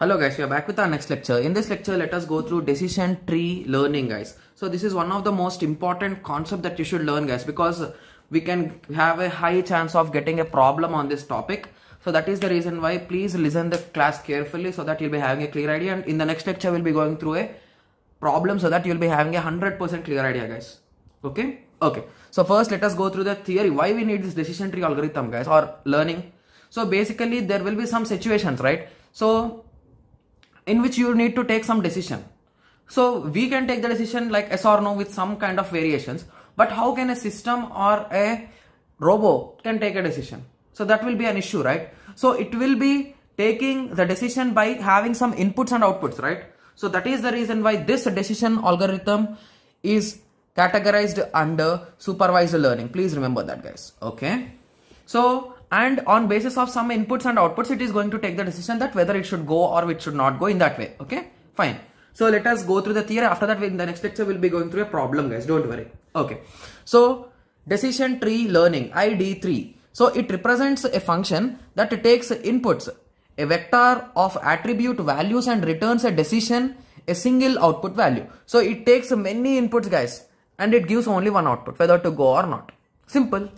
Hello guys, we are back with our next lecture. In this lecture, let us go through decision tree learning guys. So this is one of the most important concept that you should learn guys because we can have a high chance of getting a problem on this topic. So that is the reason why please listen the class carefully so that you'll be having a clear idea and in the next lecture we'll be going through a problem so that you'll be having a 100% clear idea guys. Okay? Okay. So first let us go through the theory. Why we need this decision tree algorithm guys or learning. So basically there will be some situations right. So in which you need to take some decision. So we can take the decision like yes or no with some kind of variations. But how can a system or a robot can take a decision? So that will be an issue, right? So it will be taking the decision by having some inputs and outputs, right? So that is the reason why this decision algorithm is categorized under supervised learning. Please remember that guys. Okay. So and on basis of some inputs and outputs it is going to take the decision that whether it should go or it should not go in that way. Okay? Fine. So let us go through the theory. After that in the next lecture we'll be going through a problem guys. Don't worry. Okay. So decision tree learning id3 so it represents a function that takes inputs a vector of attribute values and returns a decision a single output value. So it takes many inputs guys and it gives only one output whether to go or not. Simple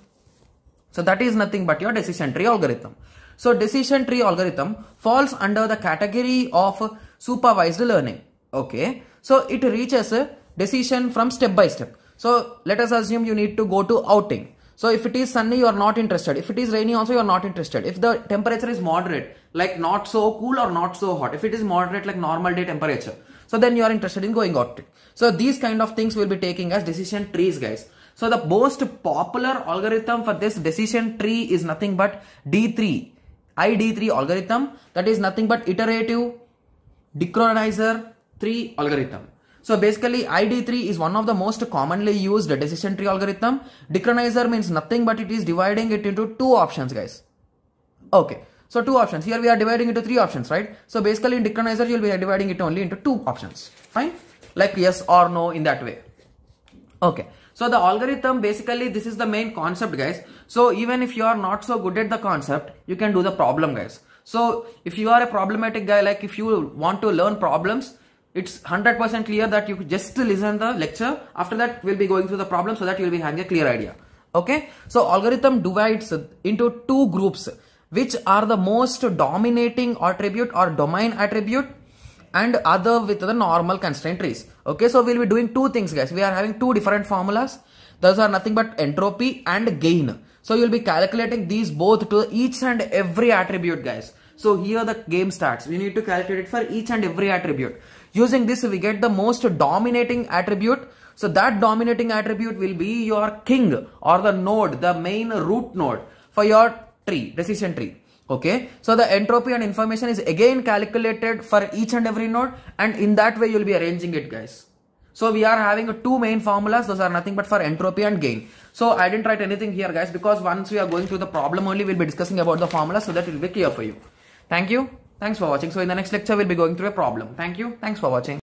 so that is nothing but your decision tree algorithm. So decision tree algorithm falls under the category of supervised learning. Okay. So it reaches a decision from step by step. So let us assume you need to go to outing. So if it is sunny, you are not interested. If it is rainy also, you are not interested. If the temperature is moderate, like not so cool or not so hot. If it is moderate, like normal day temperature. So then you are interested in going out. So these kind of things will be taking as decision trees guys. So the most popular algorithm for this decision tree is nothing but D3. ID3 algorithm that is nothing but iterative dichotomiser 3 algorithm. So basically ID3 is one of the most commonly used decision tree algorithm. Dichotomiser means nothing but it is dividing it into two options guys. Okay. So two options. Here we are dividing into three options, right? So basically in dichotomiser you'll be dividing it only into two options. Fine? Like yes or no in that way. Okay. So the algorithm basically this is the main concept guys. So even if you are not so good at the concept, you can do the problem guys. So if you are a problematic guy, like if you want to learn problems, it's 100% clear that you just listen the lecture. After that, we'll be going through the problem so that you'll be having a clear idea. Okay. So algorithm divides into two groups, which are the most dominating attribute or domain attribute and other with the normal constraint trees. Okay, so we'll be doing two things guys. We are having two different formulas. Those are nothing but entropy and gain. So you'll be calculating these both to each and every attribute guys. So here the game starts. We need to calculate it for each and every attribute. Using this we get the most dominating attribute. So that dominating attribute will be your king or the node, the main root node for your tree, decision tree okay? So the entropy and information is again calculated for each and every node and in that way you'll be arranging it guys. So we are having two main formulas. Those are nothing but for entropy and gain. So i didn't write anything here guys because once we are going through the problem only we'll be discussing about the formula so that it will be clear for you. Thank you. Thanks for watching. So in the next lecture we'll be going through a problem. Thank you. Thanks for watching